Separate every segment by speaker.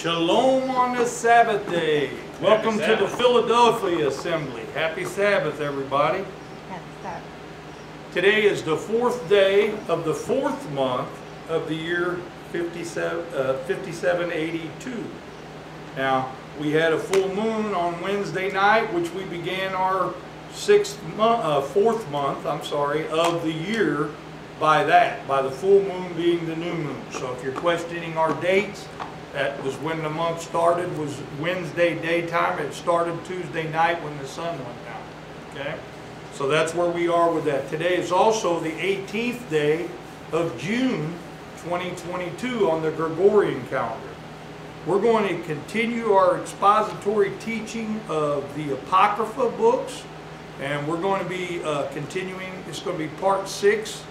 Speaker 1: Shalom on this Sabbath day. Welcome to the Philadelphia Assembly. Happy Sabbath, everybody.
Speaker 2: Happy Sabbath.
Speaker 1: Today is the fourth day of the fourth month of the year 57, uh, 5782. Now, we had a full moon on Wednesday night, which we began our sixth month, uh, fourth month, I'm sorry, of the year by that, by the full moon being the new moon. So if you're questioning our dates, that was when the month started, was Wednesday daytime. It started Tuesday night when the sun went down, okay? So that's where we are with that. Today is also the 18th day of June 2022 on the Gregorian calendar. We're going to continue our expository teaching of the Apocrypha books, and we're going to be uh, continuing, it's going to be part six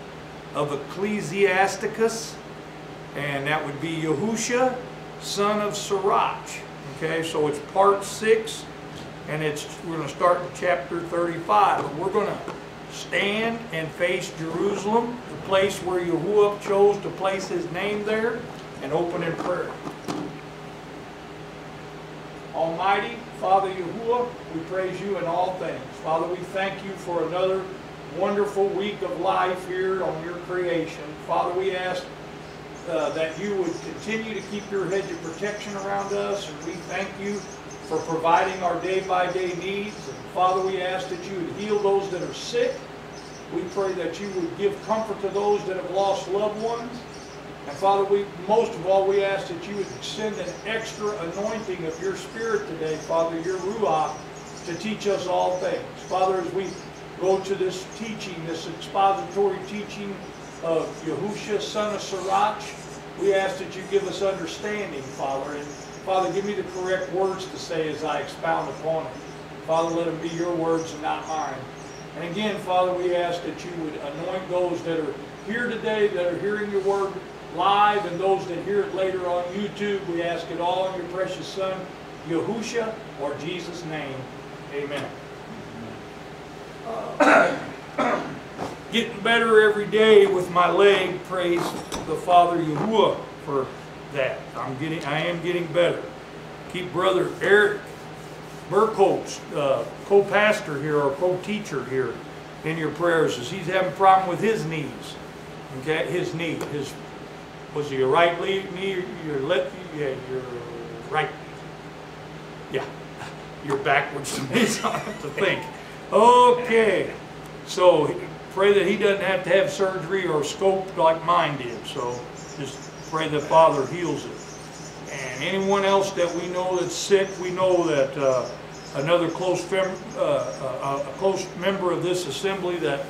Speaker 1: of Ecclesiasticus, and that would be Yahusha, son of Sirach. Okay, so it's part six, and it's we're going to start in chapter 35. But we're going to stand and face Jerusalem, the place where Yahuwah chose to place his name there, and open in prayer. Almighty Father Yahuwah, we praise you in all things. Father, we thank you for another wonderful week of life here on your creation. Father, we ask uh, that you would continue to keep your hedge of protection around us, and we thank you for providing our day-by-day needs. And Father, we ask that you would heal those that are sick. We pray that you would give comfort to those that have lost loved ones. And Father, we most of all, we ask that you would send an extra anointing of your Spirit today, Father, your Ruach, to teach us all things. Father, as we go to this teaching, this expository teaching of Yahusha, son of Sirach, we ask that you give us understanding, Father. And Father, give me the correct words to say as I expound upon it. Father, let them be your words and not mine. And again, Father, we ask that you would anoint those that are here today, that are hearing your word live, and those that hear it later on YouTube. We ask it all in your precious Son, Yahusha, or Jesus' name. Amen. Uh, getting better every day with my leg. Praise the Father Yahuwah for that. I'm getting, I am getting better. Keep brother Eric Burkholz, uh, co-pastor here or co-teacher here, in your prayers as he's having a problem with his knees. Okay, his knee, his was it your right knee, your left, yeah, your right. Knee. Yeah, you're backwards to me, I have to think. Okay, so pray that he doesn't have to have surgery or scope like mine did. So just pray that Father heals it. And anyone else that we know that's sick, we know that uh, another close fem- uh, uh, a close member of this assembly that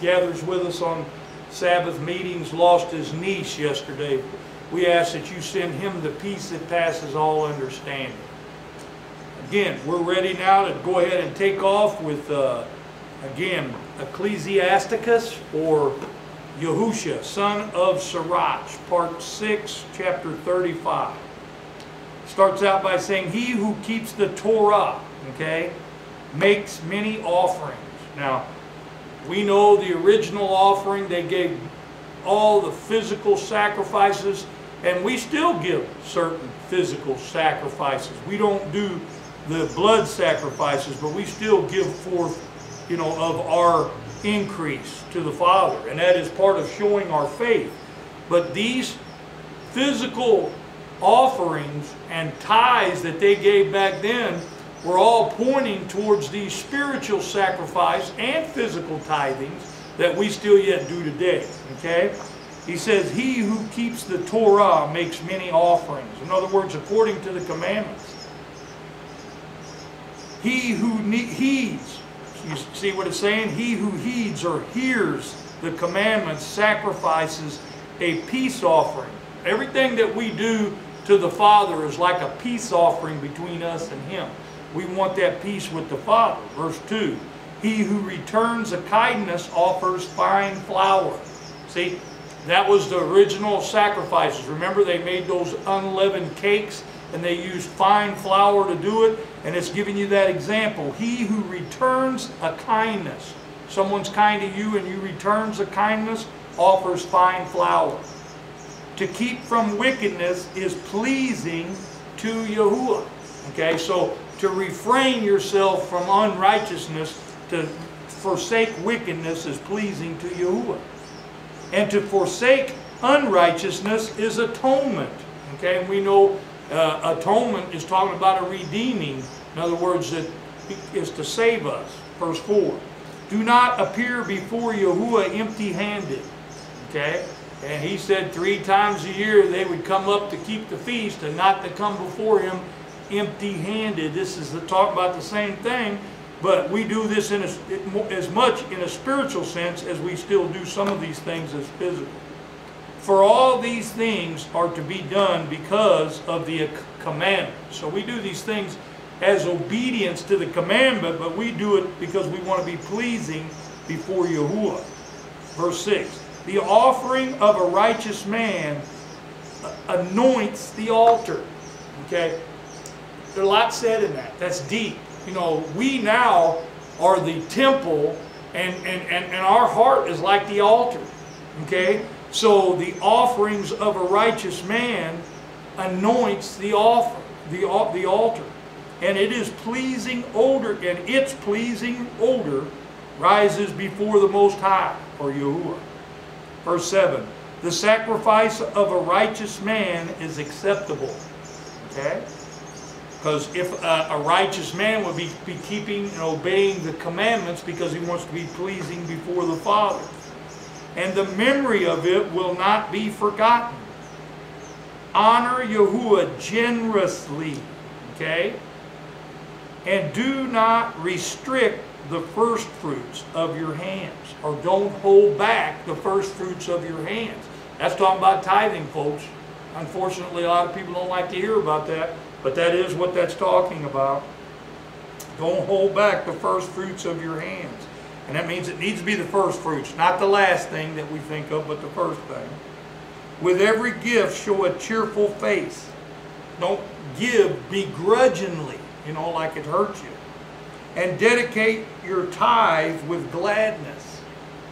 Speaker 1: gathers with us on Sabbath meetings lost his niece yesterday. We ask that you send him the peace that passes all understanding. Again, we're ready now to go ahead and take off with, uh, again, Ecclesiasticus or Yahusha, son of Sirach, part 6, chapter 35. Starts out by saying, He who keeps the Torah, okay, makes many offerings. Now, we know the original offering, they gave all the physical sacrifices, and we still give certain physical sacrifices. We don't do the blood sacrifices, but we still give forth, you know, of our increase to the Father, and that is part of showing our faith. But these physical offerings and tithes that they gave back then were all pointing towards these spiritual sacrifice and physical tithings that we still yet do today. Okay? He says, He who keeps the Torah makes many offerings. In other words, according to the commandments. He who heeds, you see what it's saying? He who heeds or hears the commandments sacrifices a peace offering. Everything that we do to the Father is like a peace offering between us and Him. We want that peace with the Father. Verse 2 He who returns a kindness offers fine flour. See, that was the original sacrifices. Remember, they made those unleavened cakes and they used fine flour to do it. And it's giving you that example. He who returns a kindness, someone's kind to you and you returns a kindness, offers fine flour. To keep from wickedness is pleasing to Yahuwah. Okay, so to refrain yourself from unrighteousness, to forsake wickedness is pleasing to Yahuwah. And to forsake unrighteousness is atonement. Okay, and we know uh, atonement is talking about a redeeming. In other words, it is to save us. Verse 4. Do not appear before Yahuwah empty-handed. Okay? And he said three times a year they would come up to keep the feast and not to come before him empty-handed. This is the talk about the same thing, but we do this in a, as much in a spiritual sense as we still do some of these things as physical. For all these things are to be done because of the commandment. So we do these things as obedience to the commandment, but we do it because we want to be pleasing before Yahuwah. Verse 6 The offering of a righteous man uh, anoints the altar. Okay? There's a lot said in that. That's deep. You know, we now are the temple, and, and, and, and our heart is like the altar. Okay? So the offerings of a righteous man anoints the offer, the, the altar. And it is pleasing odor, and its pleasing odor rises before the Most High, or Yahuwah. Verse 7, the sacrifice of a righteous man is acceptable. Okay? Because if a, a, righteous man would be, be keeping and obeying the commandments because he wants to be pleasing before the Father. And the memory of it will not be forgotten. Honor Yahuwah generously. Okay? And do not restrict the first fruits of your hands. Or don't hold back the first fruits of your hands. That's talking about tithing, folks. Unfortunately, a lot of people don't like to hear about that. But that is what that's talking about. Don't hold back the first fruits of your hands. And that means it needs to be the first fruits, not the last thing that we think of, but the first thing. With every gift, show a cheerful face. Don't give begrudgingly, you know, like it hurts you. And dedicate your tithe with gladness.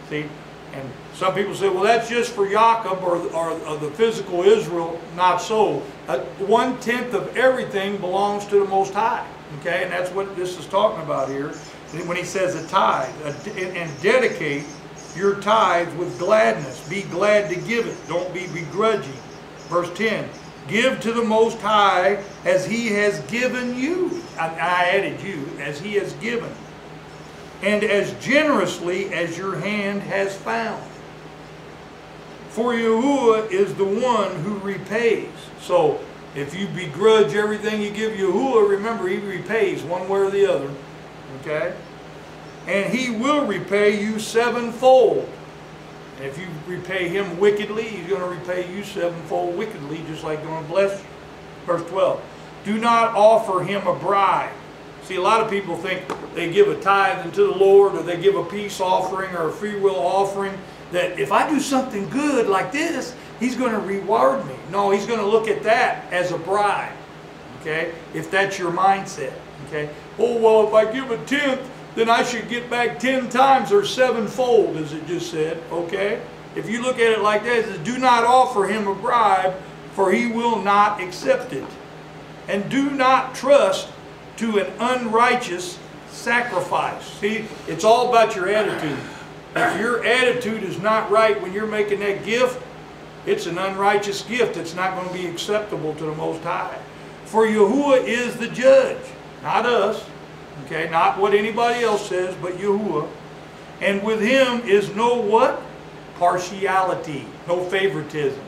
Speaker 1: See, and some people say, well, that's just for Jacob or, or, or the physical Israel. Not so. Uh, one tenth of everything belongs to the Most High. Okay, and that's what this is talking about here. When he says a tithe, and dedicate your tithe with gladness. Be glad to give it. Don't be begrudging. Verse 10, give to the Most High as he has given you. I, I added you, as he has given and as generously as your hand has found. For Yahuwah is the one who repays. So if you begrudge everything you give Yahuwah, remember he repays one way or the other. Okay? And he will repay you sevenfold. And if you repay him wickedly, he's going to repay you sevenfold wickedly, just like going to bless you. Verse 12. Do not offer him a bribe See, a lot of people think they give a tithe unto the Lord or they give a peace offering or a free will offering that if I do something good like this, he's going to reward me. No, he's going to look at that as a bribe. Okay? If that's your mindset. Okay? Oh, well, if I give a tenth, then I should get back ten times or sevenfold, as it just said. Okay? If you look at it like that, it says, do not offer him a bribe, for he will not accept it. And do not trust to an unrighteous sacrifice. See, it's all about your attitude. If your attitude is not right when you're making that gift, it's an unrighteous gift. It's not going to be acceptable to the Most High. For Yahuwah is the judge, not us. Okay, not what anybody else says, but Yahuwah. And with him is no what? Partiality, no favoritism.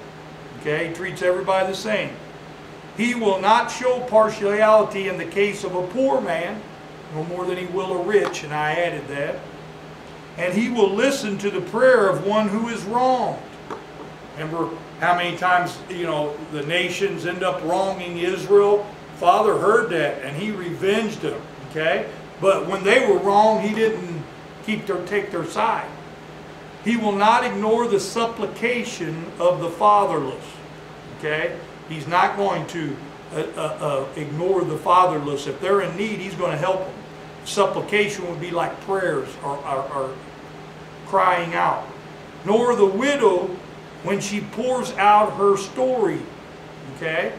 Speaker 1: Okay, he treats everybody the same. He will not show partiality in the case of a poor man, no more than he will a rich, and I added that. And he will listen to the prayer of one who is wronged. Remember how many times, you know, the nations end up wronging Israel? Father heard that, and he revenged them, okay? But when they were wrong, he didn't keep their, take their side. He will not ignore the supplication of the fatherless, okay? He's not going to uh, uh, uh, ignore the fatherless. If they're in need, he's going to help them. Supplication would be like prayers or, or, or crying out. Nor the widow when she pours out her story. Okay?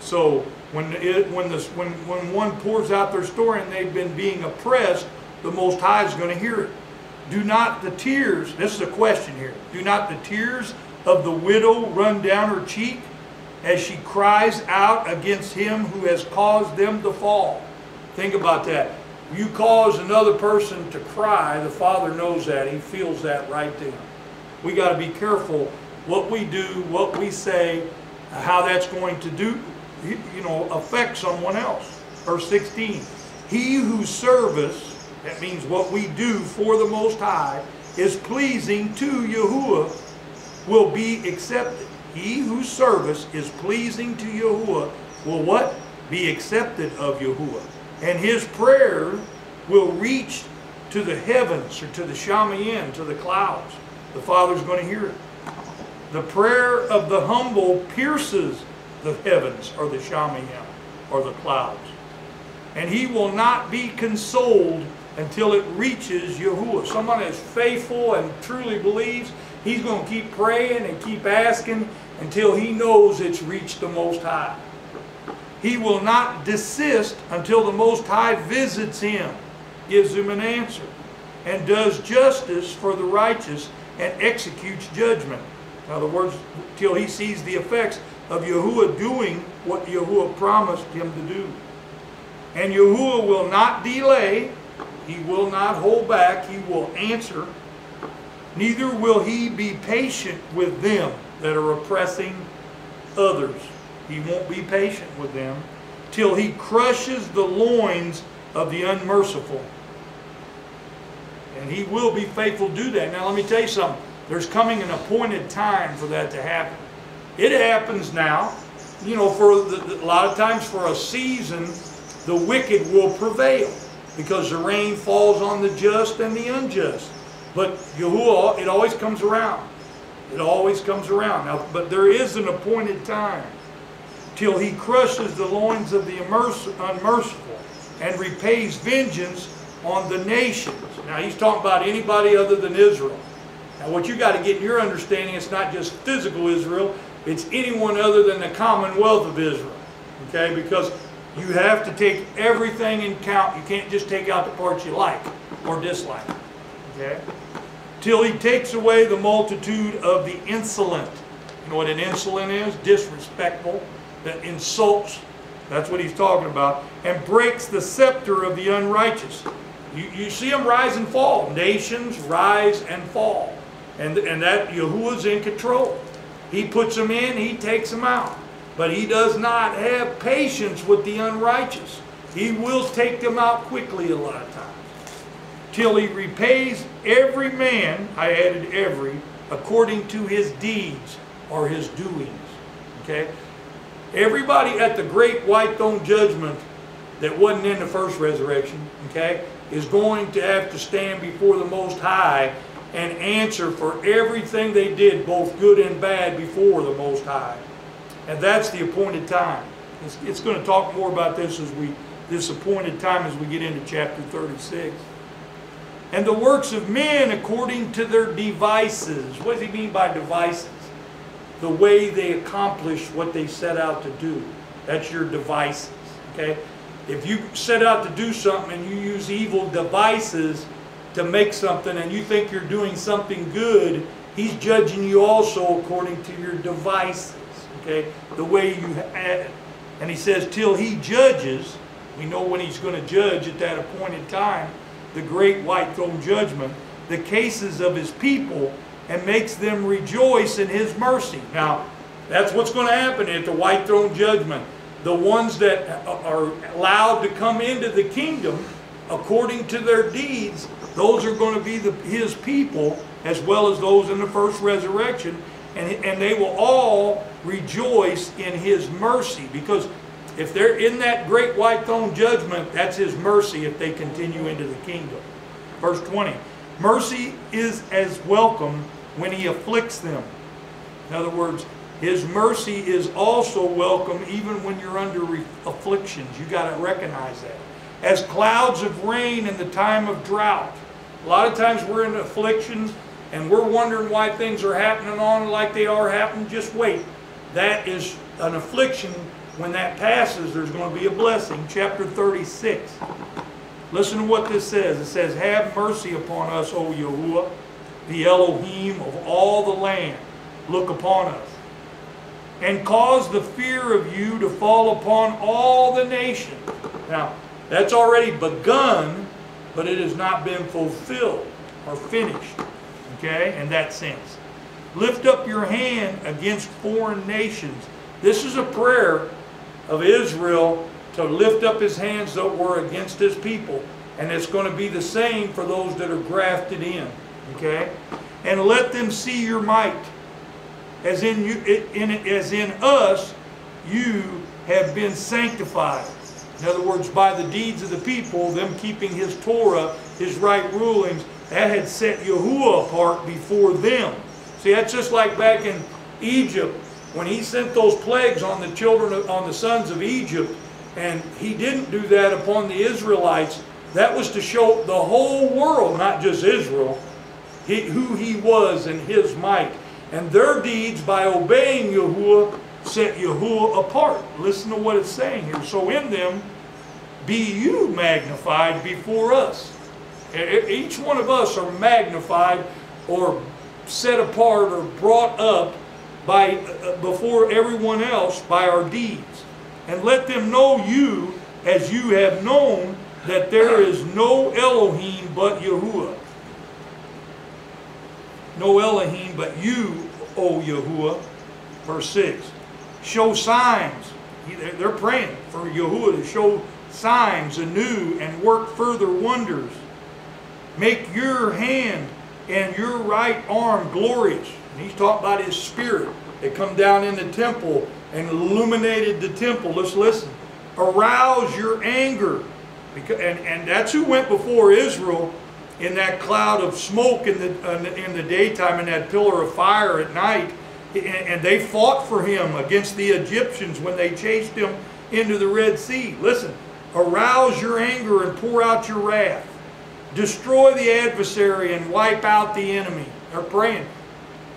Speaker 1: So When, it, when, the, when, when one pours out their story and they've been being oppressed, the Most High is going to hear it. Do not the tears, this is a question here, do not the tears of the widow run down her cheek as she cries out against him who has caused them to fall? Think about that. You cause another person to cry, the Father knows that. He feels that right then. We got to be careful what we do, what we say, how that's going to do, you know, affect someone else. Verse 16, he whose service, that means what we do for the Most High, is pleasing to Yahuwah, will be accepted. He whose service is pleasing to Yahuwah will what? Be accepted of Yahuwah. And his prayer will reach to the heavens or to the Shamayim, to the clouds. The Father's going to hear it. The prayer of the humble pierces the heavens or the Shamayim or the clouds. And he will not be consoled until it reaches Yahuwah. Someone that's faithful and truly believes, he's going to keep praying and keep asking until he knows it's reached the Most High. He will not desist until the Most High visits him, gives him an answer, and does justice for the righteous and executes judgment. In other words, till he sees the effects of Yahuwah doing what Yahuwah promised him to do. And Yahuwah will not delay, he will not hold back, he will answer. Neither will he be patient with them that are oppressing others. He won't be patient with them till he crushes the loins of the unmerciful. And he will be faithful to do that. Now let me tell you something. There's coming an appointed time for that to happen. It happens now. You know, for the, a lot of times for a season, the wicked will prevail because the rain falls on the just and the unjust. But Yahuwah, it always comes around. It always comes around. Now, but there is an appointed time till he crushes the loins of the unmerciful and repays vengeance on the nations. Now he's talking about anybody other than Israel. Now what you got to get in your understanding, it's not just physical Israel, it's anyone other than the commonwealth of Israel. Okay, because you have to take everything in count. You can't just take out the parts you like or dislike. Okay? Till he takes away the multitude of the insolent. You know what an insolent is? Disrespectful, that insults. That's what he's talking about. And breaks the scepter of the unrighteous. You, you see them rise and fall. Nations rise and fall. And, and that Yahuwah's in control. He puts them in, he takes them out. But he does not have patience with the unrighteous. He will take them out quickly a lot of times. Till he repays every man, I added every, according to his deeds or his doings. Okay? Everybody at the great white throne judgment that wasn't in the first resurrection, okay, is going to have to stand before the Most High and answer for everything they did, both good and bad, before the Most High. And that's the appointed time. It's, it's going to talk more about this as we this appointed time as we get into chapter 36. And the works of men according to their devices. What does he mean by devices? The way they accomplish what they set out to do. That's your devices. Okay? If you set out to do something and you use evil devices to make something and you think you're doing something good, he's judging you also according to your devices. Okay? The way you add. And he says, till he judges, we know when he's going to judge at that appointed time, the great white throne judgment, the cases of his people, and makes them rejoice in his mercy. Now, that's what's going to happen at the white throne judgment the ones that uh, are allowed to come into the kingdom according to their deeds, those are going to be the, his people as well as those in the first resurrection. And, and they will all rejoice in his mercy because if they're in that great white throne judgment, that's his mercy if they continue into the kingdom. Verse 20 Mercy is as welcome when he afflicts them. In other words, his mercy is also welcome even when you're under afflictions. You got to recognize that. As clouds of rain in the time of drought. A lot of times we're in afflictions and we're wondering why things are happening on like they are happening. Just wait. that is an affliction. When that passes, there's going to be a blessing. Chapter 36. Listen to what this says. It says, Have mercy upon us, O Yahuwah, the Elohim of all the land. Look upon us. And cause the fear of you to fall upon all the nations. Now, that's already begun, but it has not been fulfilled or finished. Okay, in that sense. Lift up your hand against foreign nations. This is a prayer of Israel to lift up his hands that were against his people. And it's going to be the same for those that are grafted in. Okay? And let them see your might. As in, you, in, as in us, you have been sanctified. In other words, by the deeds of the people, them keeping his Torah, his right rulings, that had set Yahuwah apart before them. See, that's just like back in Egypt when he sent those plagues on the children, of, on the sons of Egypt, and he didn't do that upon the Israelites. That was to show the whole world, not just Israel, he, who he was and his might. And their deeds, by obeying Yahuwah, set Yahuwah apart. Listen to what it's saying here. So in them, be you magnified before us. Each one of us are magnified or set apart or brought up by uh, before everyone else by our deeds. And let them know you as you have known that there is no Elohim but Yahuwah. No Elohim but you, O Yahuwah. Verse 6. Show signs. They're praying for Yahuwah to show signs anew and work further wonders. Make your hand and your right arm glorious. And he's talking about his spirit that come down in the temple and illuminated the temple. Let's listen. Arouse your anger. Because, and, and that's who went before Israel in that cloud of smoke in the, in the daytime and that pillar of fire at night. And they fought for him against the Egyptians when they chased him into the Red Sea. Listen, arouse your anger and pour out your wrath destroy the adversary and wipe out the enemy. They're praying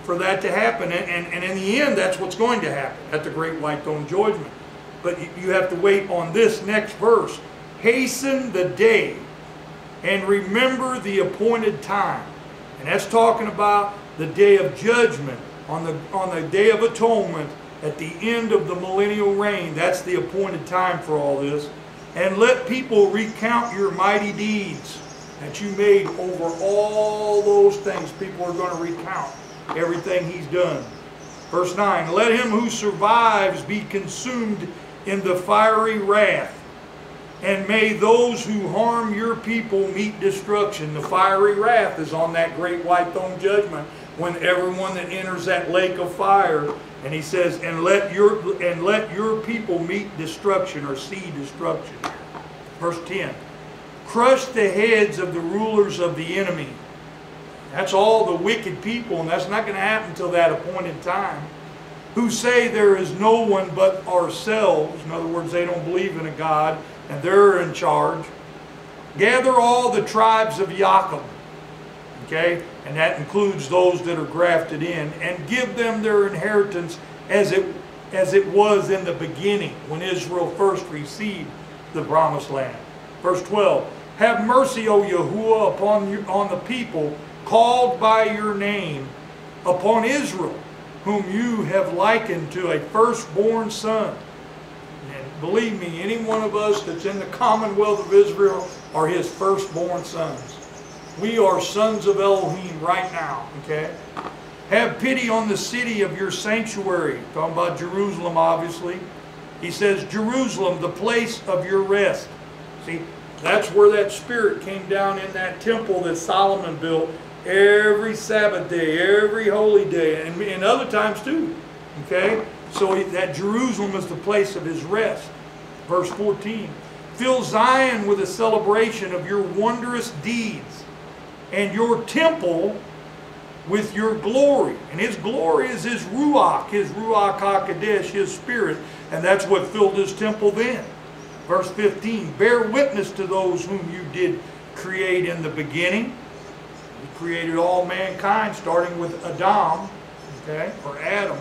Speaker 1: for that to happen. And, and, and in the end, that's what's going to happen at the great white throne judgment. But you have to wait on this next verse. Hasten the day and remember the appointed time. And that's talking about the day of judgment, on the, on the day of atonement, at the end of the millennial reign. That's the appointed time for all this. And let people recount your mighty deeds that you made over all those things. People are going to recount everything he's done. Verse 9, Let him who survives be consumed in the fiery wrath, and may those who harm your people meet destruction. The fiery wrath is on that great white throne judgment when everyone that enters that lake of fire and he says and let your and let your people meet destruction or see destruction verse 10 crush the heads of the rulers of the enemy. That's all the wicked people, and that's not going to happen until that appointed time. Who say there is no one but ourselves. In other words, they don't believe in a God, and they're in charge. Gather all the tribes of Jacob. Okay? And that includes those that are grafted in, and give them their inheritance as it as it was in the beginning when Israel first received the promised land. Verse 12 have mercy, O Yahuwah, upon, you, on the people called by your name, upon Israel, whom you have likened to a firstborn son. And believe me, any one of us that's in the commonwealth of Israel are his firstborn sons. We are sons of Elohim right now, okay? Have pity on the city of your sanctuary. Talking about Jerusalem, obviously. He says, Jerusalem, the place of your rest. See, that's where that spirit came down in that temple that Solomon built every Sabbath day, every holy day, and, and other times too. Okay? So that Jerusalem is the place of his rest. Verse 14. Fill Zion with a celebration of your wondrous deeds and your temple with your glory. And his glory is his Ruach, his Ruach HaKodesh, his spirit. And that's what filled his temple then. Verse 15, bear witness to those whom you did create in the beginning. You created all mankind, starting with Adam, okay, or Adam.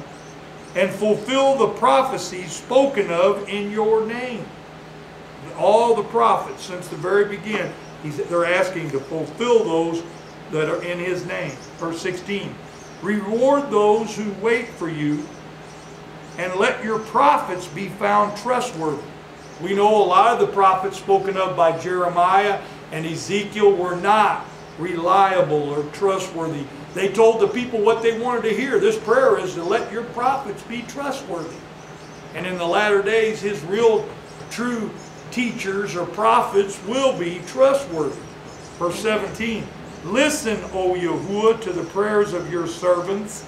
Speaker 1: and fulfill the prophecies spoken of in your name. All the prophets since the very beginning, they're asking to fulfill those that are in his name. Verse 16. Reward those who wait for you, and let your prophets be found trustworthy. We know a lot of the prophets spoken of by Jeremiah and Ezekiel were not reliable or trustworthy. They told the people what they wanted to hear. This prayer is to let your prophets be trustworthy. And in the latter days, his real true teachers or prophets will be trustworthy. Verse 17 Listen, O Yahuwah, to the prayers of your servants,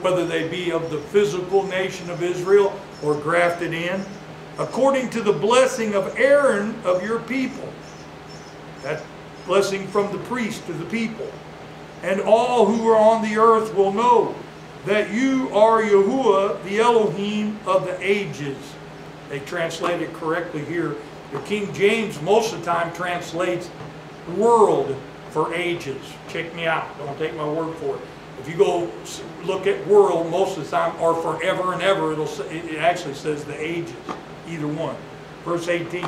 Speaker 1: whether they be of the physical nation of Israel or grafted in, according to the blessing of Aaron of your people. That blessing from the priest to the people. And all who are on the earth will know that you are Yahuwah, the Elohim of the ages. They translate it correctly here. The King James most of the time translates world for ages. Check me out. Don't take my word for it. If you go look at world most of the time, or forever and ever, it'll it actually says the ages. Either one. Verse 18.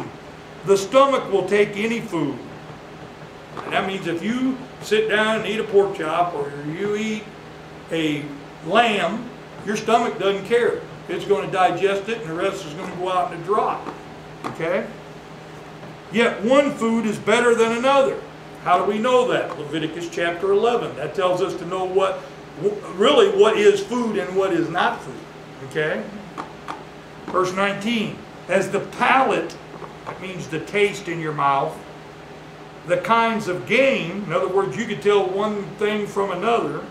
Speaker 1: The stomach will take any food. That means if you sit down and eat a pork chop or you eat a lamb, your stomach doesn't care. It's going to digest it and the rest is going to go out in a drop. Okay? Yet one food is better than another. How do we know that? Leviticus chapter 11. That tells us to know what, really what is food and what is not food. Okay? Verse 19. As the palate, that means the taste in your mouth, the kinds of game, in other words, you can tell one thing from another,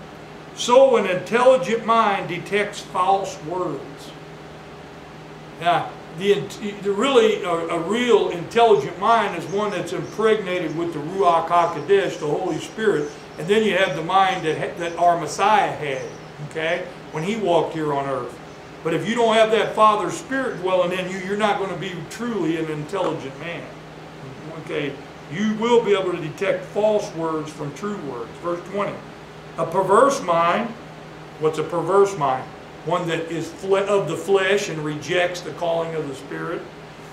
Speaker 1: so an intelligent mind detects false words. Now, the, the really a, a, real intelligent mind is one that's impregnated with the Ruach HaKodesh, the Holy Spirit, and then you have the mind that, that our Messiah had, okay, when he walked here on earth. But if you don't have that Father Spirit dwelling in you, you're not going to be truly an intelligent man. Okay, you will be able to detect false words from true words. Verse 20. A perverse mind, what's a perverse mind? One that is of the flesh and rejects the calling of the Spirit.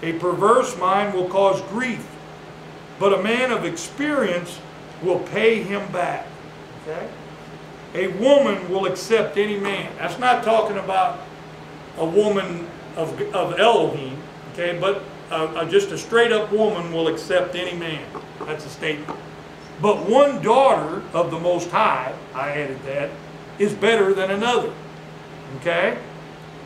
Speaker 1: A perverse mind will cause grief, but a man of experience will pay him back. Okay? A woman will accept any man. That's not talking about a woman of, of Elohim, okay, but uh, just a straight up woman will accept any man. That's a statement. But one daughter of the Most High, I added that, is better than another. Okay?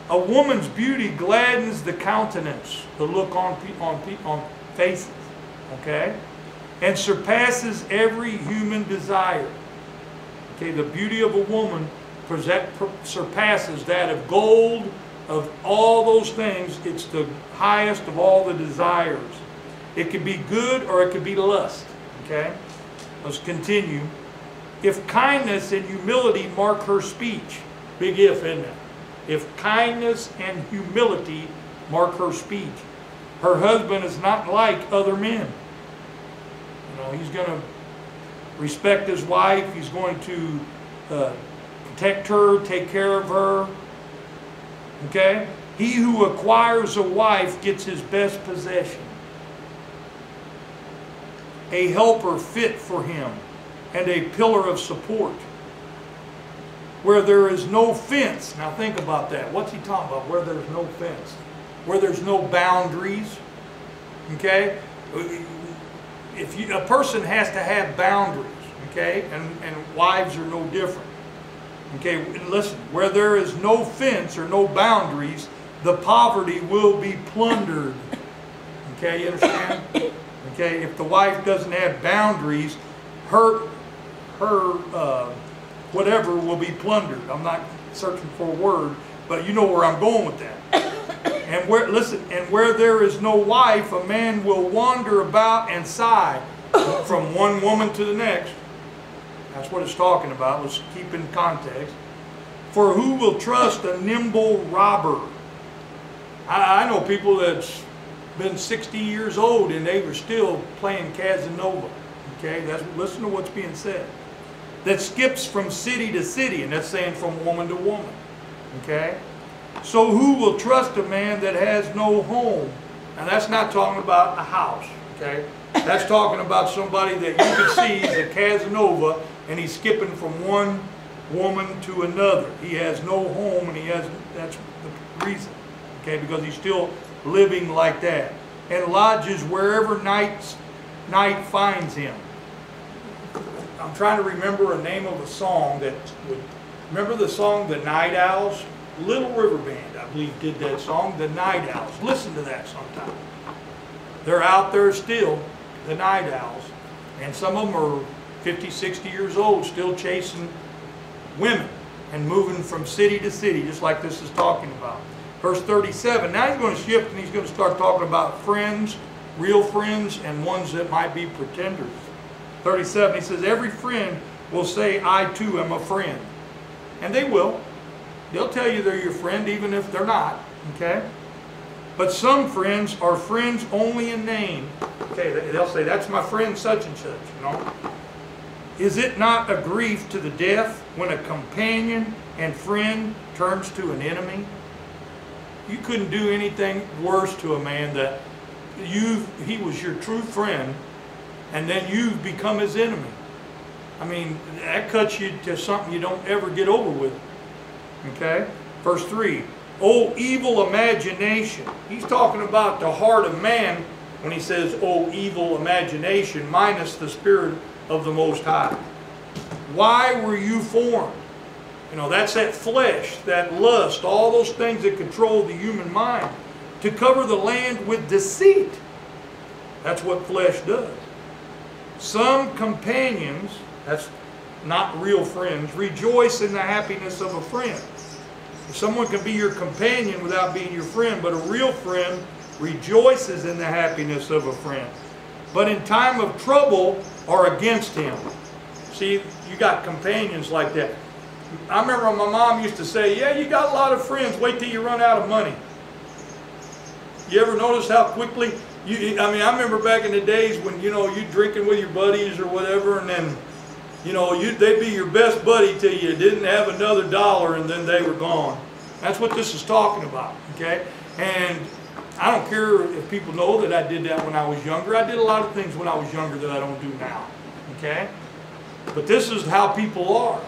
Speaker 1: A woman's beauty gladdens the countenance, the look on, on, on faces. Okay? And surpasses every human desire. Okay, the beauty of a woman surpasses that of gold, of all those things. It's the highest of all the desires. It could be good or it could be lust. Okay? Let's continue. If kindness and humility mark her speech, big if, isn't it? If kindness and humility mark her speech, her husband is not like other men. You know, he's going to respect his wife. He's going to uh, protect her, take care of her. Okay? He who acquires a wife gets his best possession a helper fit for him, and a pillar of support. Where there is no fence, now think about that. What's he talking about? Where there's no fence, where there's no boundaries. Okay? If you, a person has to have boundaries, okay, and, and wives are no different. Okay, listen, where there is no fence or no boundaries, the poverty will be plundered. Okay, you understand? Okay, if the wife doesn't have boundaries, her her uh, whatever will be plundered. I'm not searching for a word, but you know where I'm going with that. And where listen, and where there is no wife, a man will wander about and sigh from one woman to the next. That's what it's talking about. Let's keep in context. For who will trust a nimble robber? I, I know people that's been 60 years old and they were still playing Casanova. Okay, that's listen to what's being said. That skips from city to city, and that's saying from woman to woman. Okay? So who will trust a man that has no home? And that's not talking about a house, okay? That's talking about somebody that you can see is a Casanova and he's skipping from one woman to another. He has no home and he has, that's the reason, okay? Because he's still living like that. And lodges wherever night's, night finds him. I'm trying to remember a name of a song that would, remember the song The Night Owls? Little River Band, I believe, did that song, The Night Owls. Listen to that sometime. They're out there still, the Night Owls, and some of them are 50, 60 years old, still chasing women and moving from city to city, just like this is talking about. Verse 37, now he's going to shift and he's going to start talking about friends, real friends, and ones that might be pretenders. 37, he says, Every friend will say, I too am a friend. And they will. They'll tell you they're your friend even if they're not. Okay? But some friends are friends only in name. Okay, they'll say, that's my friend such and such, you know. Is it not a grief to the death when a companion and friend turns to an enemy? You couldn't do anything worse to a man that you he was your true friend and then you've become his enemy. I mean, that cuts you to something you don't ever get over with. Okay? Verse 3. Oh, evil imagination. He's talking about the heart of man when he says, oh, evil imagination, minus the spirit of the Most High. Why were you formed? You know, that's that flesh, that lust, all those things that control the human mind. To cover the land with deceit. That's what flesh does. Some companions, that's not real friends, rejoice in the happiness of a friend. Someone can be your companion without being your friend, but a real friend rejoices in the happiness of a friend. But in time of trouble are against him. See, you got companions like that. I remember my mom used to say, yeah, you got a lot of friends, wait till you run out of money. You ever notice how quickly, you, I mean, I remember back in the days when, you know, you drinking with your buddies or whatever, and then you know, you, they'd be your best buddy till you didn't have another dollar and then they were gone. That's what this is talking about, okay? And I don't care if people know that I did that when I was younger. I did a lot of things when I was younger that I don't do now, okay? But this is how people are.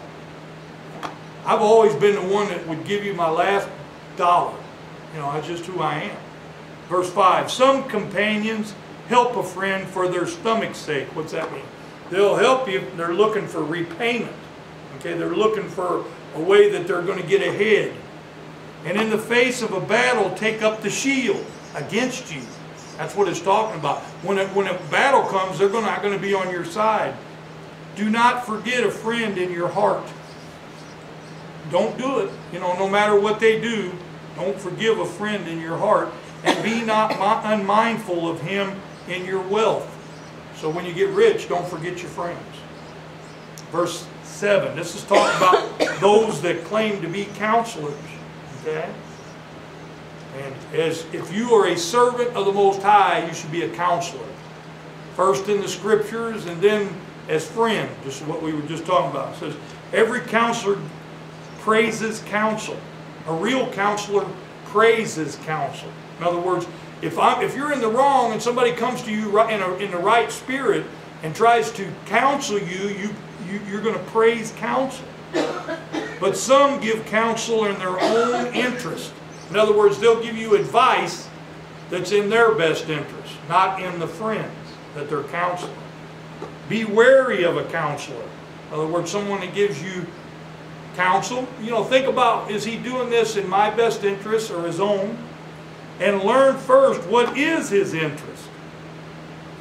Speaker 1: I've always been the one that would give you my last dollar. You know, that's just who I am. Verse 5, some companions help a friend for their stomach's sake. What's that mean? They'll help you. They're looking for repayment. Okay, they're looking for a way that they're going to get ahead. And in the face of a battle, take up the shield against you. That's what it's talking about. When a, when a battle comes, they're not going to be on your side. Do not forget a friend in your heart. Don't do it. You know, no matter what they do, don't forgive a friend in your heart. And be not unmindful of him in your wealth. So when you get rich, don't forget your friends. Verse 7. This is talking about those that claim to be counselors. Okay? And as if you are a servant of the Most High, you should be a counselor. First in the scriptures and then as friend. Just what we were just talking about. It says, every counselor praises counsel. A real counselor praises counsel. In other words, if, I'm, if you're in the wrong and somebody comes to you in, a, in the right spirit and tries to counsel you, you, you you're going to praise counsel. But some give counsel in their own interest. In other words, they'll give you advice that's in their best interest, not in the friends that they're counseling. Be wary of a counselor. In other words, someone that gives you counsel. You know, think about, is he doing this in my best interest or his own? and learn first what is his interest.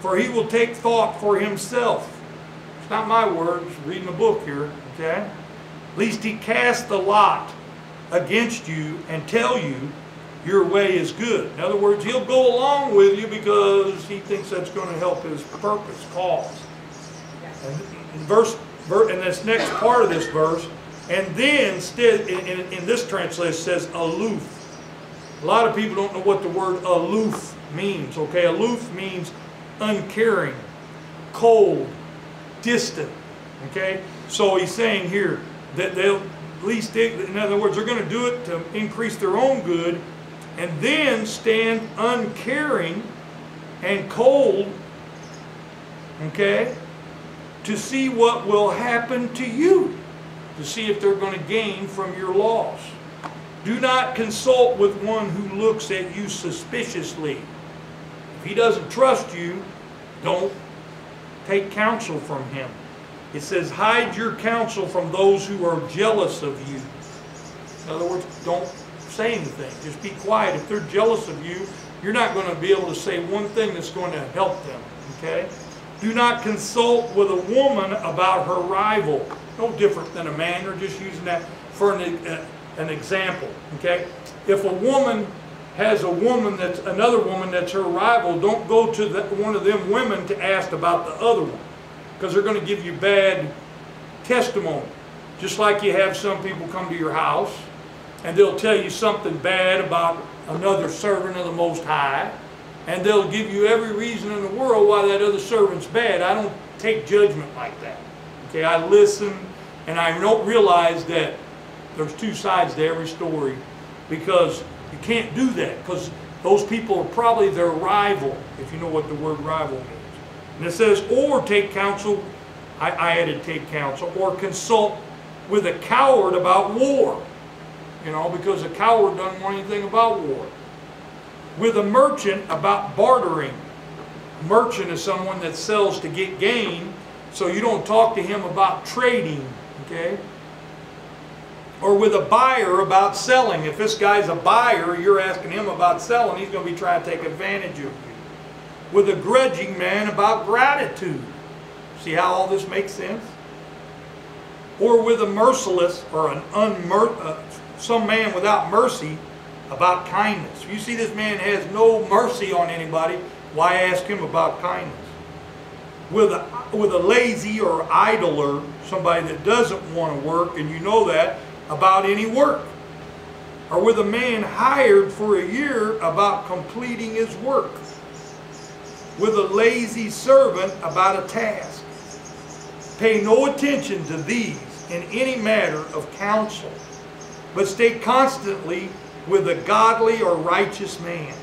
Speaker 1: For he will take thought for himself. It's not my words, reading a book here, okay? Lest he cast the lot against you and tell you your way is good. In other words, he'll go along with you because he thinks that's going to help his purpose, cause. And verse, in this next part of this verse, and then in, in, in this translation says aloof. A lot of people don't know what the word aloof means, okay? Aloof means uncaring, cold, distant, okay? So he's saying here that they'll, at least they, in other words, they're going to do it to increase their own good, and then stand uncaring and cold, okay, to see what will happen to you, to see if they're going to gain from your loss. Do not consult with one who looks at you suspiciously. If he doesn't trust you, don't take counsel from him. It says, hide your counsel from those who are jealous of you. In other words, don't say anything. Just be quiet. If they're jealous of you, you're not going to be able to say one thing that's going to help them. Okay? Do not consult with a woman about her rival. No different than a man. They're just using that for an, uh, an example. Okay? If a woman has a woman that's another woman that's her rival, don't go to the, one of them women to ask about the other one because they're going to give you bad testimony. Just like you have some people come to your house and they'll tell you something bad about another servant of the Most High and they'll give you every reason in the world why that other servant's bad. I don't take judgment like that. Okay, I listen and I don't realize that there's two sides to every story because you can't do that because those people are probably their rival, if you know what the word rival means. And it says, or take counsel, I, I added take counsel, or consult with a coward about war. You know, because a coward doesn't want anything about war. With a merchant about bartering. merchant is someone that sells to get gain, so you don't talk to him about trading, okay? Or with a buyer about selling. If this guy's a buyer, you're asking him about selling, he's going to be trying to take advantage of you. With a grudging man about gratitude. See how all this makes sense? Or with a merciless or an unmer uh, some man without mercy about kindness. You see this man has no mercy on anybody, why ask him about kindness? With a, with a lazy or idler, somebody that doesn't want to work, and you know that, about any work. Or with a man hired for a year about completing his work. With a lazy servant about a task. Pay no attention to these in any matter of counsel, but stay constantly with a godly or righteous man,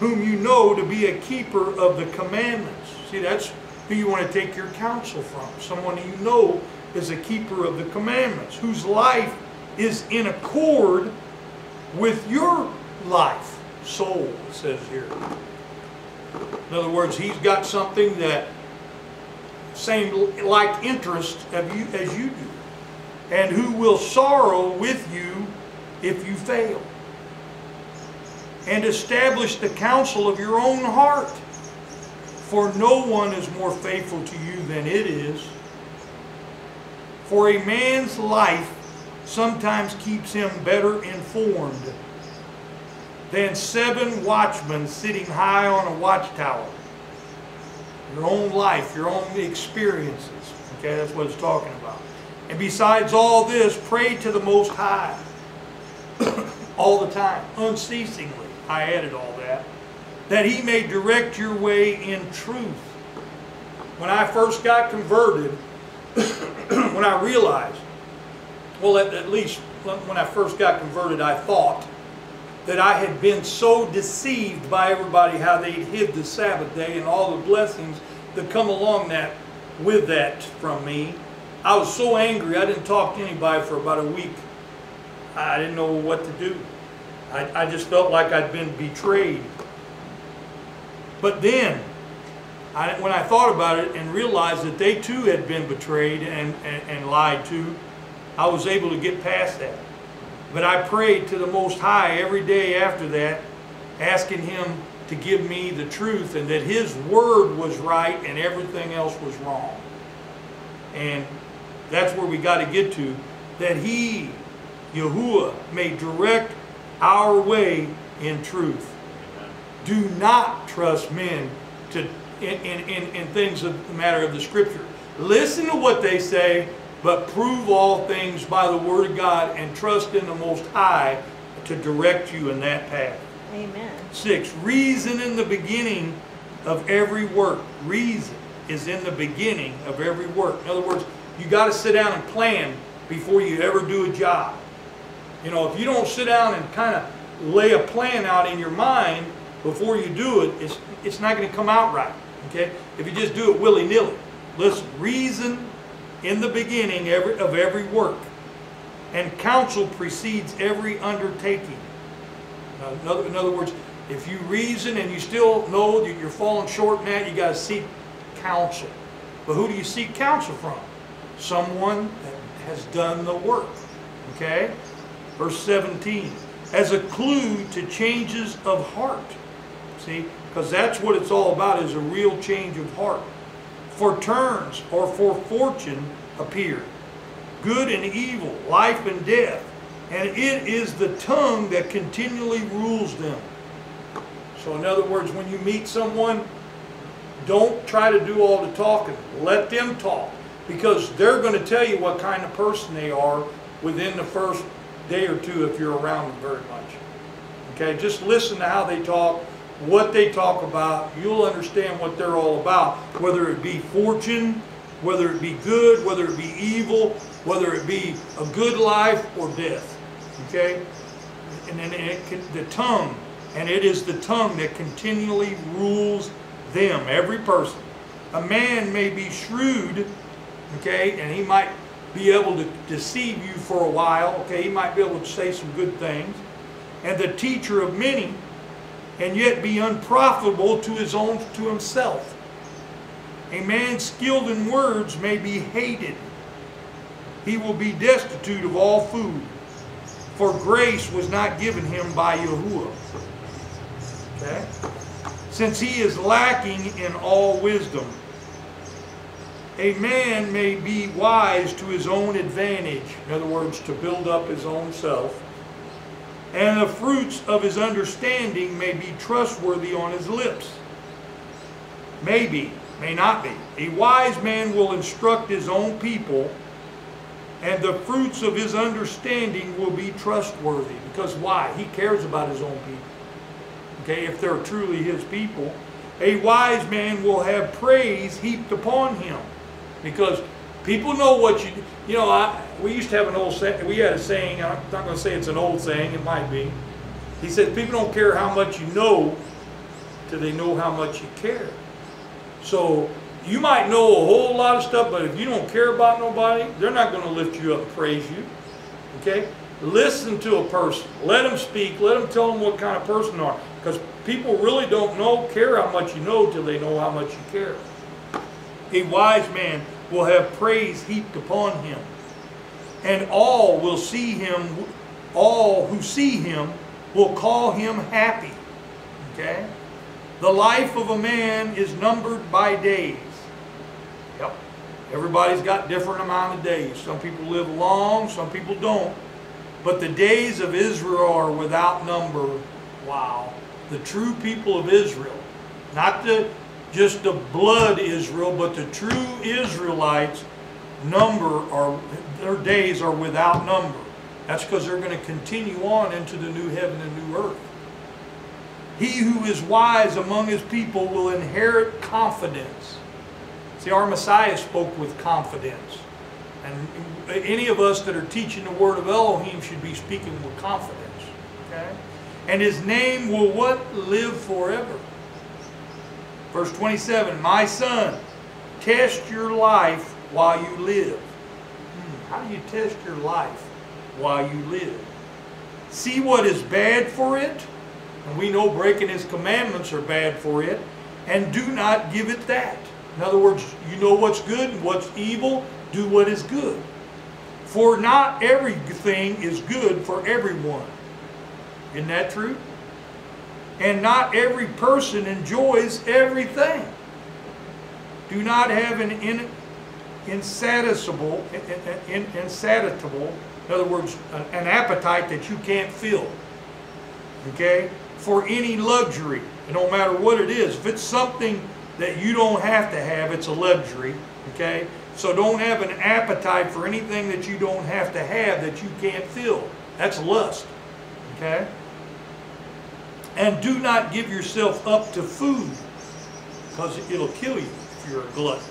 Speaker 1: whom you know to be a keeper of the commandments. See, that's who you want to take your counsel from. Someone you know is a keeper of the commandments, whose life is in accord with your life, soul, it says here. In other words, he's got something that same like interest of you as you do, and who will sorrow with you if you fail, and establish the counsel of your own heart. For no one is more faithful to you than it is. For a man's life sometimes keeps him better informed than seven watchmen sitting high on a watchtower. Your own life, your own experiences. Okay, that's what it's talking about. And besides all this, pray to the Most High all the time, unceasingly. I added all that. That He may direct your way in truth. When I first got converted, when I realized, well, at, at least when I first got converted, I thought that I had been so deceived by everybody how they hid the Sabbath day and all the blessings that come along that with that from me. I was so angry I didn't talk to anybody for about a week. I didn't know what to do. I, I just felt like I'd been betrayed. But then, I, when I thought about it and realized that they too had been betrayed and, and, and lied to, I was able to get past that. But I prayed to the Most High every day after that, asking Him to give me the truth and that His Word was right and everything else was wrong. And that's where we got to get to, that He, Yahuwah, may direct our way in truth. Do not trust men to in, in, in things of the matter of the Scripture. Listen to what they say, but prove all things by the Word of God and trust in the Most High to direct you in that path.
Speaker 3: Amen.
Speaker 1: Six, reason in the beginning of every work. Reason is in the beginning of every work. In other words, you got to sit down and plan before you ever do a job. You know, if you don't sit down and kind of lay a plan out in your mind before you do it, it's, it's not going to come out right. Okay? If you just do it willy-nilly. Let's reason in the beginning every, of every work, and counsel precedes every undertaking. Now, in, other, in other words, if you reason and you still know that you're falling short in that, you got to seek counsel. But who do you seek counsel from? Someone that has done the work. Okay? Verse 17. As a clue to changes of heart. See? Because that's what it's all about is a real change of heart. For turns or for fortune appear. Good and evil, life and death. And it is the tongue that continually rules them. So in other words, when you meet someone, don't try to do all the talking. Let them talk. Because they're going to tell you what kind of person they are within the first day or two if you're around them very much. Okay, just listen to how they talk, what they talk about. You'll understand what they're all about. Whether it be fortune, whether it be good, whether it be evil, whether it be a good life or death. Okay? And then the tongue, and it is the tongue that continually rules them, every person. A man may be shrewd, okay, and he might be able to deceive you for a while, okay, he might be able to say some good things, and the teacher of many, and yet be unprofitable to his own, to himself. A man skilled in words may be hated. He will be destitute of all food, for grace was not given him by Yahuwah. Okay? since he is lacking in all wisdom. A man may be wise to his own advantage, in other words, to build up his own self, and the fruits of his understanding may be trustworthy on his lips. Maybe, may not be. A wise man will instruct his own people, and the fruits of his understanding will be trustworthy. Because why? He cares about his own people okay, if they're truly his people, a wise man will have praise heaped upon him. Because people know what you, you know, I, we used to have an old, saying, we had a saying, I'm not going to say it's an old saying, it might be. He said, people don't care how much you know till they know how much you care. So you might know a whole lot of stuff, but if you don't care about nobody, they're not going to lift you up and praise you. Okay? Listen to a person. Let them speak. Let them tell them what kind of person they are. Because people really don't know, care how much you know till they know how much you care. A wise man will have praise heaped upon him. And all will see him, all who see him will call him happy. Okay? The life of a man is numbered by days. Yep. Everybody's got different amount of days. Some people live long, some people don't. But the days of Israel are without number. Wow the true people of Israel, not the just the blood Israel, but the true Israelites number are their days are without number. That's because they're going to continue on into the new heaven and new earth. He who is wise among his people will inherit confidence. See, our Messiah spoke with confidence. And any of us that are teaching the word of Elohim should be speaking with confidence. Okay? and his name will what? Live forever. Verse 27, My son, test your life while you live. Hmm, how do you test your life while you live? See what is bad for it, and we know breaking his commandments are bad for it, and do not give it that. In other words, you know what's good and what's evil, do what is good. For not everything is good for everyone. Isn't that true? And not every person enjoys everything. Do not have an in, insatiable, in, insatiable, in other words, an appetite that you can't fill. Okay? For any luxury, no matter what it is. If it's something that you don't have to have, it's a luxury. Okay? So don't have an appetite for anything that you don't have to have that you can't fill. That's lust. Okay? And do not give yourself up to food, because it'll kill you if you're a glutton.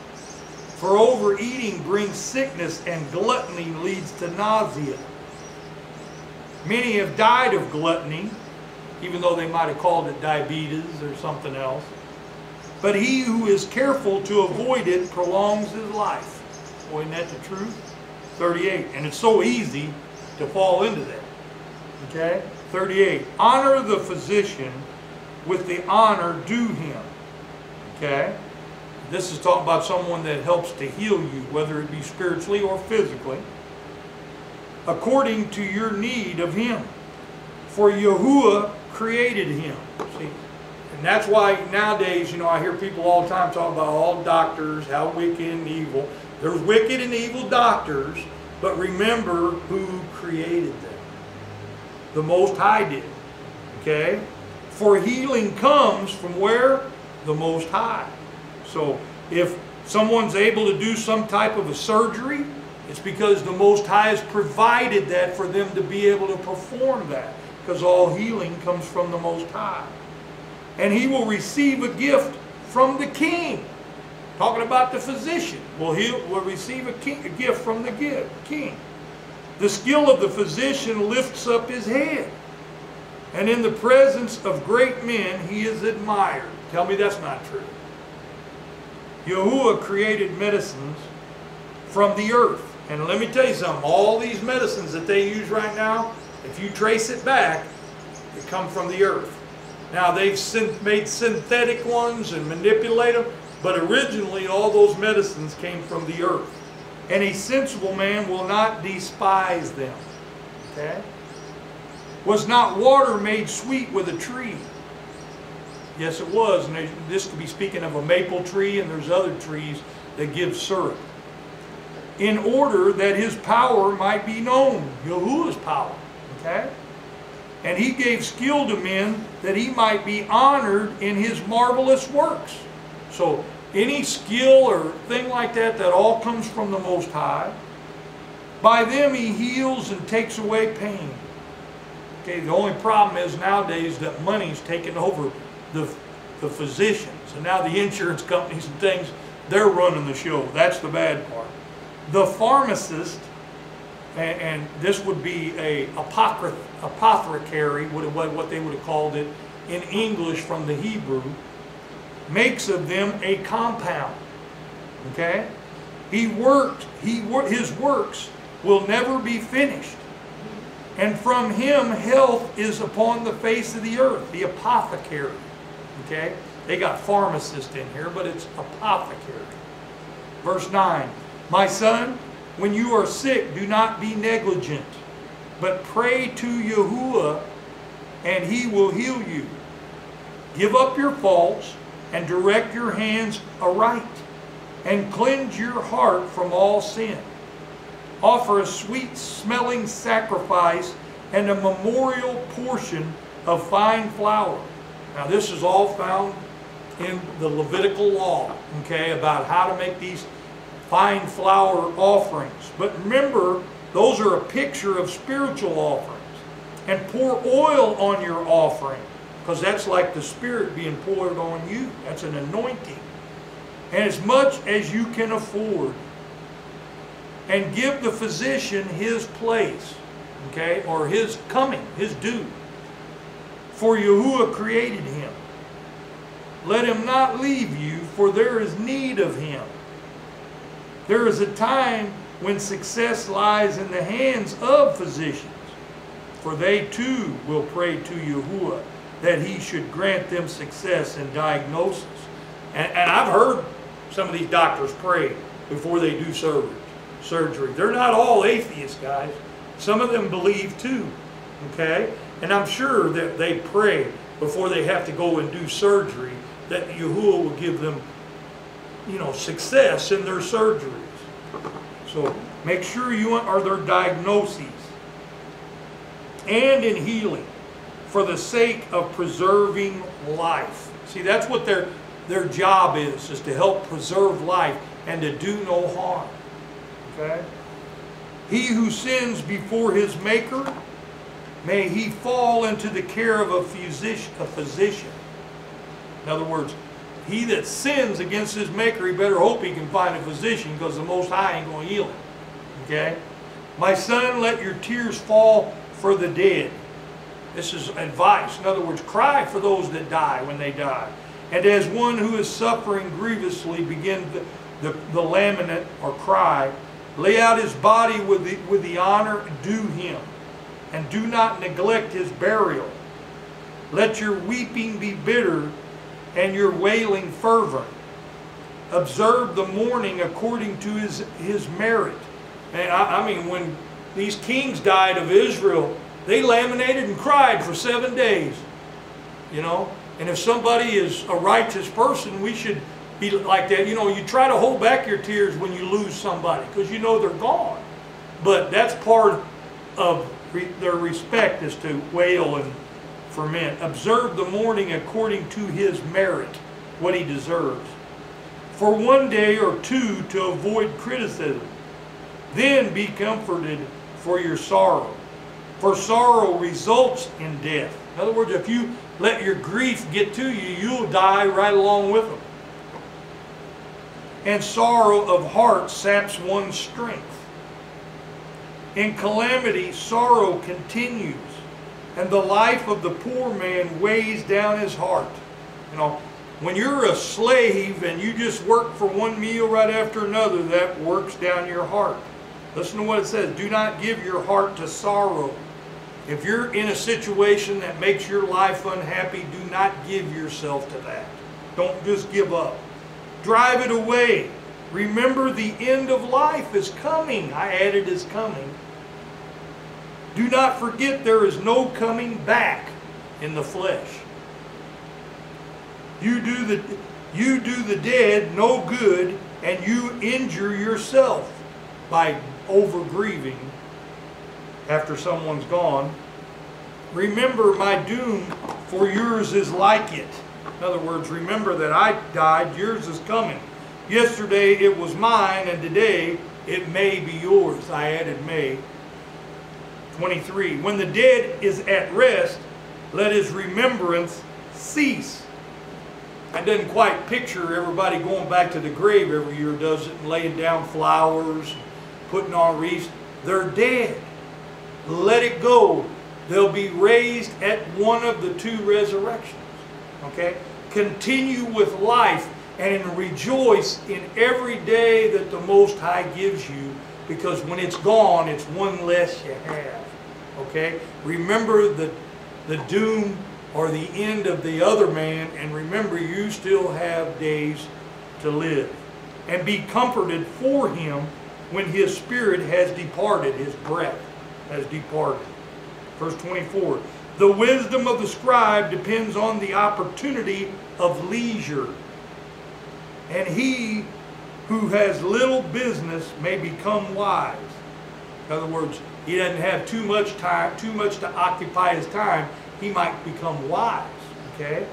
Speaker 1: For overeating brings sickness and gluttony leads to nausea. Many have died of gluttony, even though they might have called it diabetes or something else. But he who is careful to avoid it prolongs his life. Boy, isn't that the truth? 38. And it's so easy to fall into that. Okay? 38. Honor the physician with the honor due him. Okay? This is talking about someone that helps to heal you, whether it be spiritually or physically, according to your need of him. For Yahuwah created him. See? And that's why nowadays, you know, I hear people all the time talk about all doctors, how wicked and evil. There's wicked and evil doctors, but remember who created them. The Most High did. Okay? For healing comes from where? The Most High. So if someone's able to do some type of a surgery, it's because the Most High has provided that for them to be able to perform that. Because all healing comes from the Most High. And he will receive a gift from the king. Talking about the physician. Well, he will receive a, king, a gift from the king. The skill of the physician lifts up his head. And in the presence of great men, he is admired. Tell me that's not true. Yahuwah created medicines from the earth. And let me tell you something, all these medicines that they use right now, if you trace it back, they come from the earth. Now they've made synthetic ones and manipulate them, but originally all those medicines came from the earth. And a sensible man will not despise them. Okay? Was not water made sweet with a tree? Yes, it was. And this could be speaking of a maple tree, and there's other trees that give syrup. In order that his power might be known, Yahuwah's power. Okay? And he gave skill to men that he might be honored in his marvelous works. So any skill or thing like that, that all comes from the Most High. By them he heals and takes away pain. Okay, the only problem is nowadays that money's taken over the, the physicians. And now the insurance companies and things, they're running the show. That's the bad part. The pharmacist, and, and this would be a apothecary, what, what they would have called it in English from the Hebrew, makes of them a compound. Okay? He worked, he his works will never be finished. And from him health is upon the face of the earth, the apothecary. Okay? They got pharmacist in here, but it's apothecary. Verse 9 My son, when you are sick, do not be negligent, but pray to Yahuwah, and he will heal you. Give up your faults and direct your hands aright, and cleanse your heart from all sin. Offer a sweet smelling sacrifice and a memorial portion of fine flour now this is all found in the Levitical law, okay, about how to make these fine flour offerings. But remember, those are a picture of spiritual offerings. And pour oil on your offering, because that's like the Spirit being poured on you. That's an anointing. And as much as you can afford. And give the physician his place, okay, or his coming, his due for Yahuwah created him. Let him not leave you, for there is need of him. There is a time when success lies in the hands of physicians, for they too will pray to Yahuwah that he should grant them success in diagnosis. And, and I've heard some of these doctors pray before they do surgery. surgery. They're not all atheists, guys. Some of them believe too, okay? And I'm sure that they pray before they have to go and do surgery that Yahuwah will give them, you know, success in their surgeries. So make sure you are their diagnoses and in healing for the sake of preserving life. See, that's what their, their job is, is to help preserve life and to do no harm. Okay? He who sins before his maker may he fall into the care of a physician. A physician. In other words, he that sins against his maker, he better hope he can find a physician because the Most High ain't going to heal him. Okay? My son, let your tears fall for the dead. This is advice. In other words, cry for those that die when they die. And as one who is suffering grievously begin the, the, the lament or cry, lay out his body with the, with the honor due him, and do not neglect his burial. Let your weeping be bitter and your wailing fervent. Observe the mourning according to his, his merit. And I, I mean, when these kings died of Israel, they laminated and cried for seven days. You know? And if somebody is a righteous person, we should be like that. You know, you try to hold back your tears when you lose somebody because you know they're gone. But that's part of re their respect is to wail and ferment. Observe the mourning according to his merit, what he deserves. For one day or two to avoid criticism. Then be comforted for your sorrow. For sorrow results in death. In other words, if you let your grief get to you, you'll die right along with them. And sorrow of heart saps one's strength. In calamity, sorrow continues, and the life of the poor man weighs down his heart. You know, when you're a slave and you just work for one meal right after another, that works down your heart. Listen to what it says. Do not give your heart to sorrow. If you're in a situation that makes your life unhappy, do not give yourself to that. Don't just give up. Drive it away. Remember the end of life is coming. I added is coming. Do not forget there is no coming back in the flesh. You do the, you do the dead no good and you injure yourself by over grieving after someone's gone. Remember my doom, for yours is like it. In other words, remember that I died, yours is coming. Yesterday it was mine, and today it may be yours. I added may. 23. When the dead is at rest, let his remembrance cease. I didn't quite picture everybody going back to the grave every year, does it, and laying down flowers, putting on wreaths. They're dead. Let it go. They'll be raised at one of the two resurrections. Okay? Continue with life and rejoice in every day that the Most High gives you because when it's gone, it's one less you have. Okay? Remember the, the doom or the end of the other man and remember you still have days to live. And be comforted for him when his spirit has departed, his breath has departed. Verse 24, the wisdom of the scribe depends on the opportunity of leisure. And he who has little business may become wise. In other words, he doesn't have too much time, too much to occupy his time. He might become wise. Okay?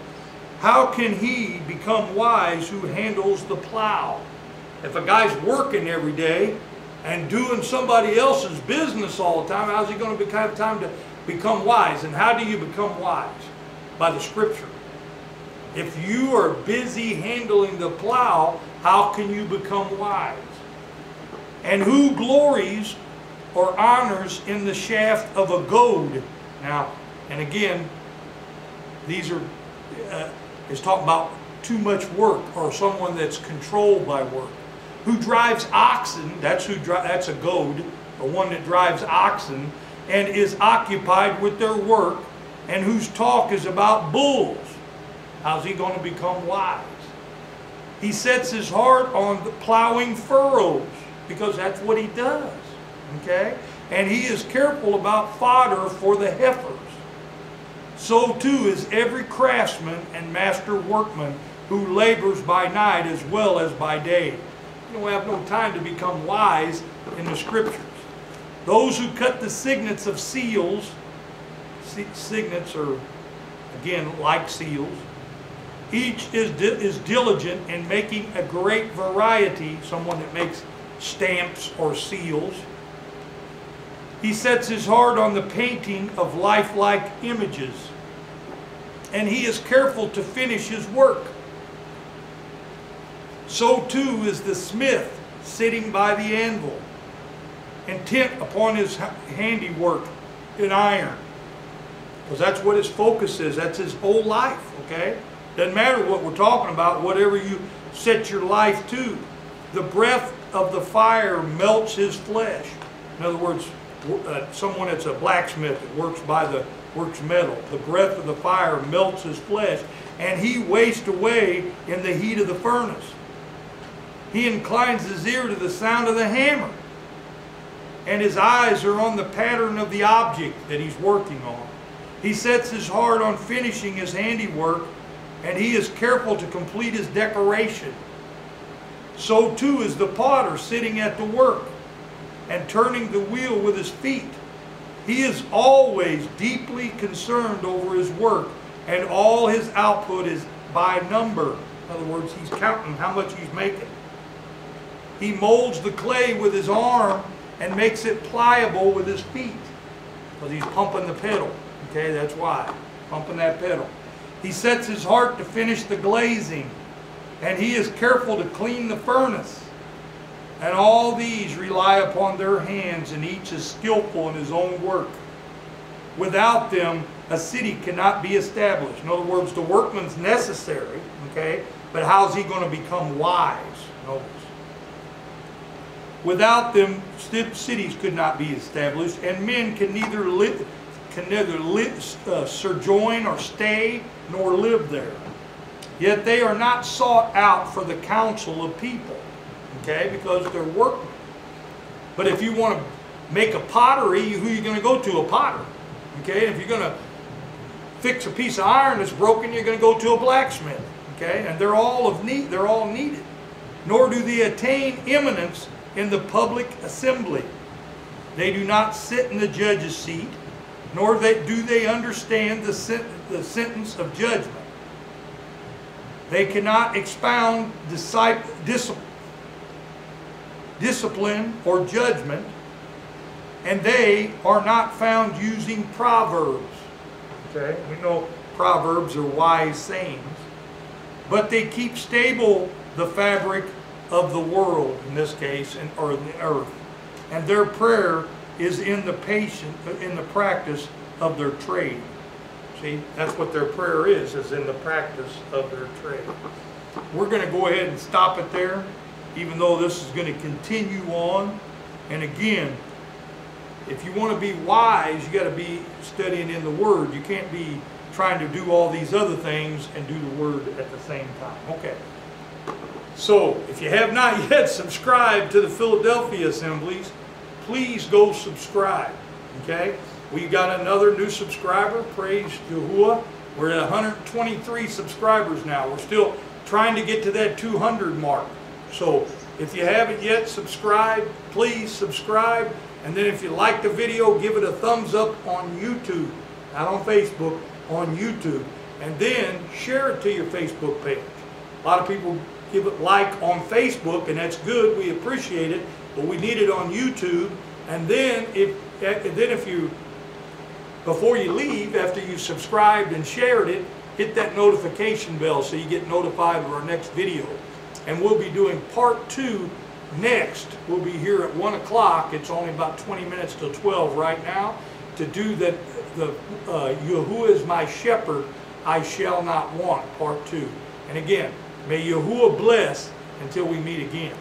Speaker 1: How can he become wise who handles the plow? If a guy's working every day and doing somebody else's business all the time, how's he going to have time to become wise? And how do you become wise? By the scripture. If you are busy handling the plow, how can you become wise? And who glories or honors in the shaft of a goad? Now, and again, these are, uh, is talking about too much work or someone that's controlled by work who drives oxen, that's who that's a goad, the one that drives oxen, and is occupied with their work, and whose talk is about bulls. How's he going to become wise? He sets his heart on plowing furrows, because that's what he does. Okay? And he is careful about fodder for the heifers. So too is every craftsman and master workman who labors by night as well as by day you don't have no time to become wise in the scriptures. Those who cut the signets of seals, signets are, again, like seals, each is, di is diligent in making a great variety, someone that makes stamps or seals. He sets his heart on the painting of lifelike images, and he is careful to finish his work. So too is the smith sitting by the anvil, intent upon his handiwork in iron. Because that's what his focus is. That's his whole life, okay? Doesn't matter what we're talking about, whatever you set your life to. The breath of the fire melts his flesh. In other words, uh, someone that's a blacksmith that works by the works metal. The breath of the fire melts his flesh, and he wastes away in the heat of the furnace. He inclines his ear to the sound of the hammer, and his eyes are on the pattern of the object that he's working on. He sets his heart on finishing his handiwork, and he is careful to complete his decoration. So too is the potter sitting at the work and turning the wheel with his feet. He is always deeply concerned over his work, and all his output is by number. In other words, he's counting how much he's making. He molds the clay with his arm and makes it pliable with his feet because he's pumping the pedal. Okay, that's why. Pumping that pedal. He sets his heart to finish the glazing and he is careful to clean the furnace. And all these rely upon their hands, and each is skillful in his own work. Without them, a city cannot be established. In other words, the workman's necessary, okay? But how's he going to become wise? Notice. Without them, cities could not be established, and men can neither live, can neither live, uh, sojourn or stay nor live there. Yet they are not sought out for the counsel of people okay, because they're workmen. But if you want to make a pottery, who are you going to go to? A potter. Okay, if you're going to fix a piece of iron that's broken, you're going to go to a blacksmith. Okay, and they're all of need. They're all needed. Nor do they attain eminence in the public assembly. They do not sit in the judge's seat, nor do they understand the, the sentence of judgment. They cannot expound discipline discipline, or judgment, and they are not found using proverbs. Okay, we know proverbs are wise sayings, but they keep stable the fabric of the world, in this case, and, or the earth. And their prayer is in the patient, in the practice of their trade. See, that's what their prayer is, is in the practice of their trade. We're going to go ahead and stop it there even though this is going to continue on. And again, if you want to be wise, you got to be studying in the Word. You can't be trying to do all these other things and do the Word at the same time. Okay. So, if you have not yet subscribed to the Philadelphia Assemblies, please go subscribe. Okay? We've got another new subscriber. Praise Yahuwah. We're at 123 subscribers now. We're still trying to get to that 200 mark. So if you haven't yet subscribed, please subscribe. And then if you like the video, give it a thumbs up on YouTube, not on Facebook, on YouTube. And then share it to your Facebook page. A lot of people give it like on Facebook, and that's good. We appreciate it, but we need it on YouTube. And then if and then if you before you leave, after you've subscribed and shared it, hit that notification bell so you get notified of our next video and we'll be doing part two next. We'll be here at 1 o'clock. It's only about 20 minutes till 12 right now to do that. The uh, Yahuwah is my shepherd, I shall not want, part two. And again, may Yahuwah bless until we meet again.